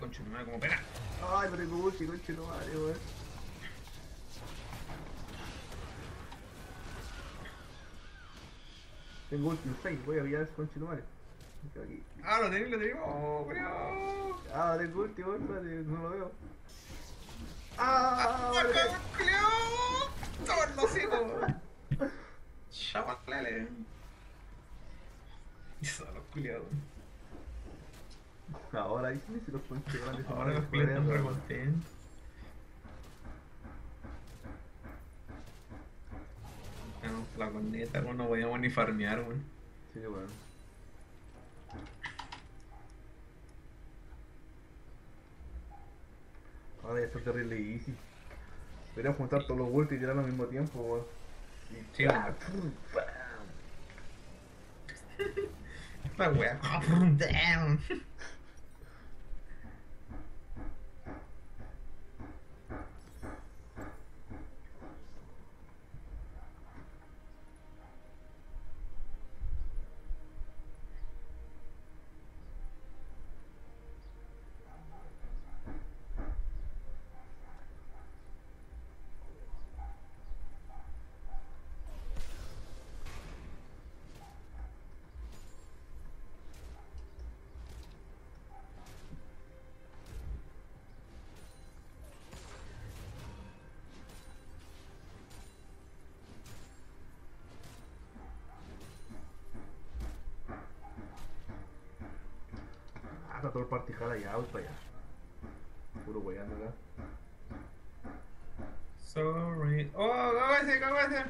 concha madre, como pena. Ay, no tengo ulti, conche no madre, weón. Tengo ulti en 6, voy a pillar ese conche no madre. Aquí. Ah, lo tenés, lo tenemos. Oh, culiao. Ah, tengo ulti, weón, no lo veo. Ah, ¡Ah, vale. cagón, culiao! ¡Toma los hijos! Eso, los dicen si los se Ahora los culiados están recontentos. No, la corneta, weón, no podíamos ni farmear, weón. Sí, weón. Ahora ya está terrible easy. Deberíamos juntar todos los ultis y tirarlo al mismo tiempo, weón. Y Sí, weón. ¡pum! ¡pam! La todo el party jala allá. Puro weyando acá. Sorry. Oh, cágase, cágase.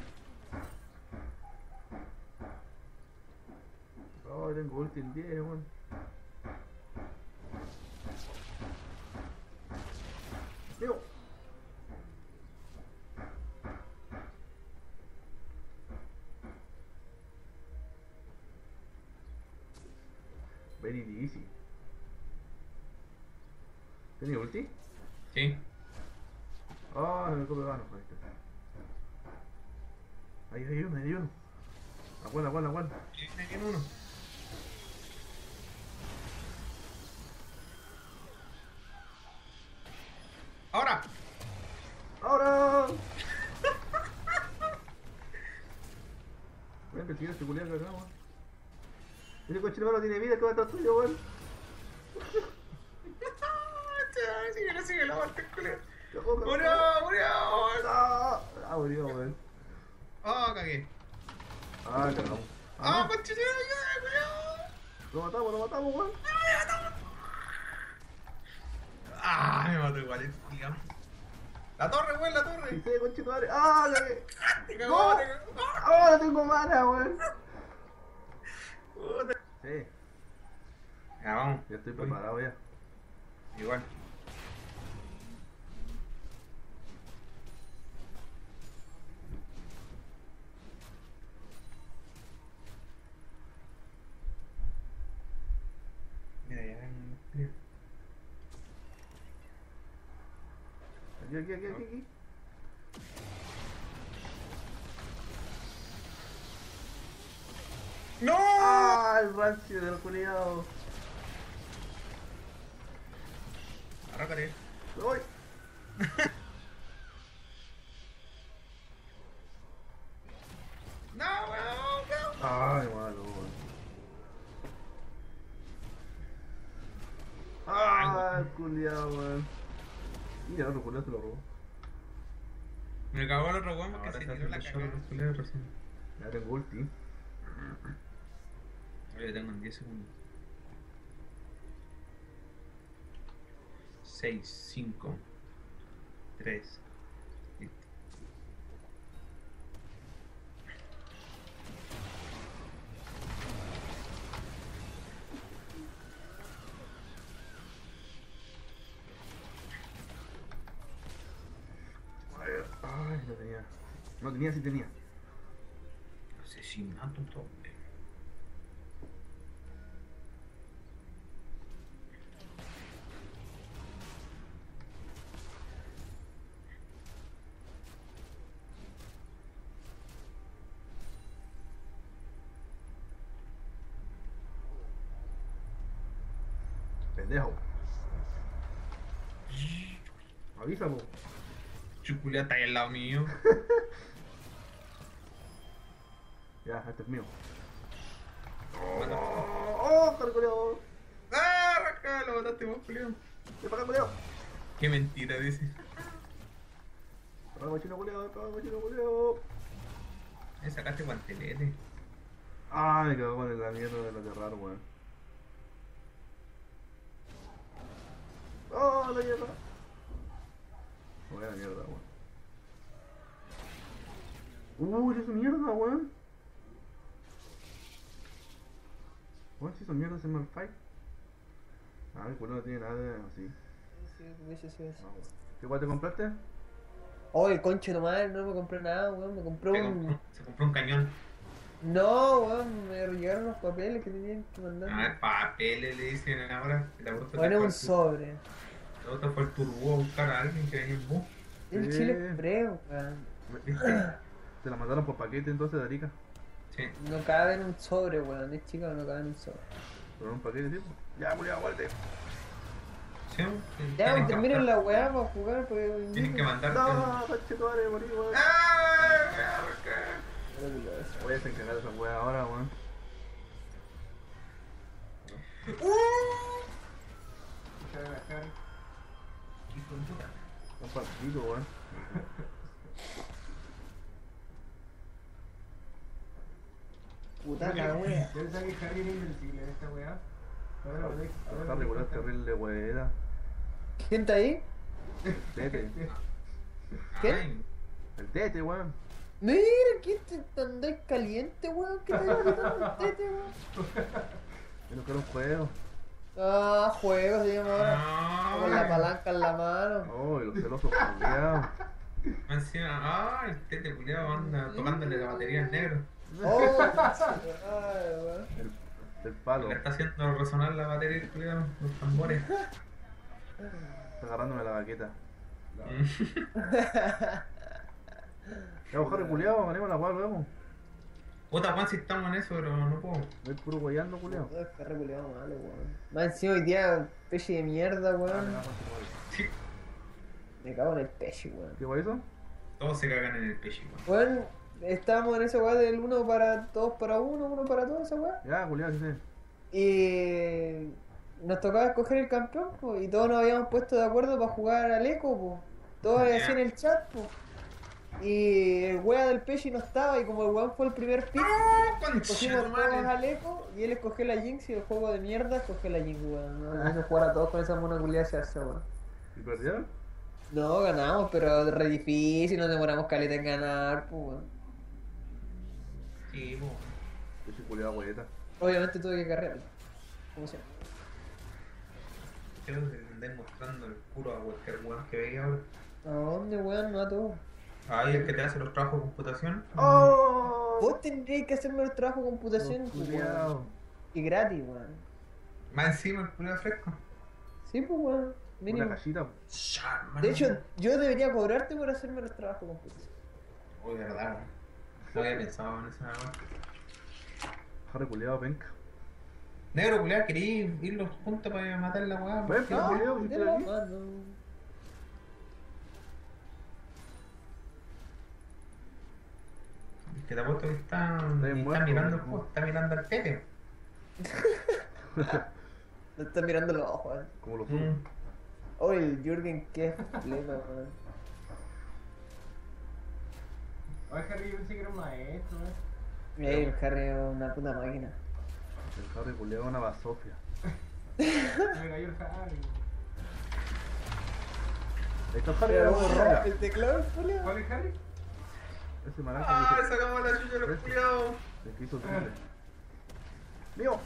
Oh, tengo ulti en 10, weón. Digo. Very easy. ¿Tenía ulti? Sí. Ah, no me copio gano, ahí está. Ahí hay uno, ahí hay uno. Aguanta, aguanta, aguanta. Viene bien uno. Ahora. ¡Ahora! Voy a investigar este culiado acá, weón. Este coche no tiene vida, que va a estar tuyo, weón. Síguelo, síguelo, aguanta el culero. ¡Murió, murió! ¡Ah! ¡Ah, murió, weón! ¡Ah, cagué! ¡Ah, cagamos! ¡Ah, ¡Ah! conchito, murió! ¡Lo matamos, lo matamos, weón! ¡Ah, me mató igual el culiao. ¡La torre, weón, la torre! ¡Sí, coche madre! ¡Ah, cagué! ¡Te cagó, ¡No! te cagó! ¡Ah, no tengo mana, weón! Puta. Sí, Ya, vamos. ya estoy preparado ya. Igual. Mira, ya ven. Aquí, aquí, aquí, aquí, aquí. ¡No! ¡Ah, el rancio del culiado! Arrácate. ¡Me voy! Me cagó el otro weón porque se tiró la cagada. Ya tengo ulti. Yo tengo en 10 segundos. 6, 5, 3. Listo. Ay, no tenía. No tenía, sí tenía. Asesinato tope. Pendejo. Avisa, po. Chuculia está ahí al lado mío. Ya, este es mío. Mata. ¡Oh! ¡Corre, culiao! ¡Ah! Rasca, lo mataste vos, Julio. ¡Ven para acá, culiao! Qué mentira, dice. ¡Corre, cochino, culiao! ¡Corre, cochino, culiao! Me sacaste guantelete. Ah, me quedo con la mierda de la terrar, weón. ¡Oh, la mierda! Voy a la mierda, weón. ¡Uh, esa mierda, weón! Weón, si son mierdas en Malfight. Ah, el culo no tiene nada de así. Sí, hubiese sido así. ¿Qué igual te compraste? Oh, el concho nomás, no me compré nada, weón. Me compré Se un. compró, se compró un cañón. No, weón, me llegaron los papeles que tenían que mandar. Ah, papeles le dicen ahora. Bueno, un sobre. La otra fue el turbo a buscar a alguien que venía en bus. El Sí. Chile Express, weón. Te la mandaron por paquete entonces de Arica. Sí. No cabe en un sobre, weón. Es chica, no cabe en un sobre. Pero un paquete, tipo. Ya, culiao, vuelte. Sí, Ya, tienen pues que terminen mandar- la weá para jugar, pues. Tienen que mandarte. No, madre, morí, weón. ¡Ah! Voy a desencajar esa weá ahora, weón. Puta. Un partido, weón. Puta la wea. Yo pensaba que Harry era invencible en esta weá. Ahora lo lo ves. terrible, weá. ¿Quién está ahí? Tete. ¿Qué? El tete, weón. Mira, ¿quién te andáis caliente, weón? ¿Qué te gritando el tete, weón? Que era un juego. Ah, juegos, se llama ahora. Con la palanca en la mano. Oh, y los celosos culiados. Encima, ay, el tete culiado anda tocándole la batería al negro. Oh, ay, weón. El, el palo. Le está haciendo resonar la batería culiado, los tambores. Está agarrándome la baqueta. Mm. Ya, ojalá, culiado, ganemos la weá luego. Puta, Juan, si estamos en eso, pero no puedo. No hay puro weyando, culiado. Es que reculeado malo, weón. Más encima hoy día, peche de mierda, weón. Sí, Me cago en el peche, weón. ¿Qué fue eso? todos se cagan en el pecho, weón. Bueno, estábamos en esa weá del uno para todos para uno, uno para todos, esa weá. Ya, culiado, sí sé. Y nos tocaba escoger el campeón, po, y todos nos habíamos puesto de acuerdo para jugar al eco, po. Todos Ya. así en el chat, po. Y el wea del Pechi no estaba, y como el weón fue el primer pick, cogimos tu todos al eco, y él escogió la Jinx, y el juego de mierda escogió la Jinx, weón. No vamos a jugar a todos con esa monoculia se hace, weón. ¿Y perdieron? No, ganamos, pero es re difícil, nos demoramos caleta en ganar, pues, weón. Sí, po. Yo soy culiado, weyeta. Obviamente tuve que carrear. ¿Cómo se llama? Creo que le andáis mostrando el culo a cualquier weón que veía ahora. ¿A dónde, weón? No a todos. Ahí el que te hace los trabajos de computación. ¡Oh! Vos tendríais que hacerme el trabajo de computación, Culiado. weón. Y gratis, weón. Más encima el culo fresco. Sí, pues, weón. Una Mínimo. cachita. Ya, hermano. De hecho, yo debería cobrarte por hacerme los trabajos de computación. Uy, de verdad, weón. No había pensado en esa weón. Jarre culiado, penca. Negro culiado, quería ir los juntos para matar la weá. Pues, no, culiao, Que te apuesto que está, está mirando está mirando al tete. Me estás mirando los ojos, weón. Como los Mm. Oh, el Jürgen, qué flema, weón. Ay, Harry, yo pensé que era un maestro, eh. Mira, el Harry es una puta máquina. El Jarre culiado, una basofia. Me cayó el Harry. Ahí está maraca. el teclado. ¿Cuál es Harry? Ese maraca Ah, que se- sacamos la chucha de los culiados. el que hizo el triple. ¡Mío!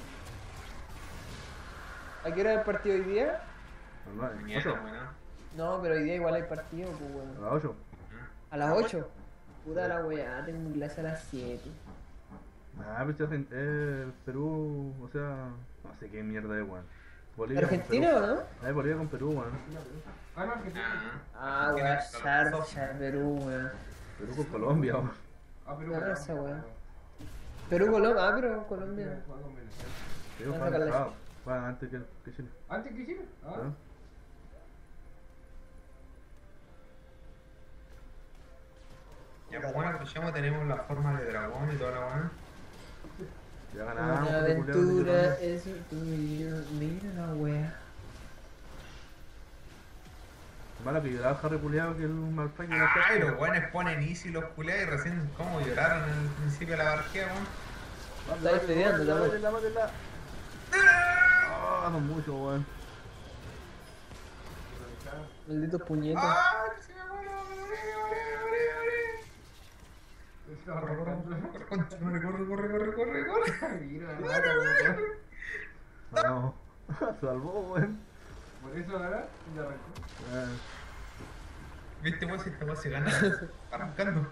¿A qué hora es el partido hoy día? No, no, weón. Pero hoy día igual hay partido, pues, A weón. las 8. A las 8. Puta la weá, tengo clase a las 7. Ah, pero si hacen eh, Perú, o sea, no sé qué mierda es, weón. Bolivia con ¿Argentina o Perú. no? Eh, Bolivia con Perú, weón. Ah, no, Argentina. Ah, weá, Sharcha, Perú, weón. Ah, ah, Perú con Colombia. Ah, Perú con esa weá. Perú Colombia, ah, pero Colombia. Perú antes que Chile. ¿Antes que Chile? Ah. Ya, pues bueno, pues ya tenemos la forma de dragón y toda la buena. Ya ganamos. La aventura es tuya. Mala que lloraba Harry Culeado que el era Ay, los weones ponen easy los culiados y recién como lloraron al principio de la barquea, weón. Está peleando, la wea. Mátela, mátela. Ah, son muchos, weón. Malditos puñetas. ¡Ah! se me Corre, corre, corre, corre, corre, corre, corre. Mira. Vamos. Salvó, weón. Por eso ahora ya arrancó. Ah, ¿Viste, weón? Si esta weá se gana arrancando.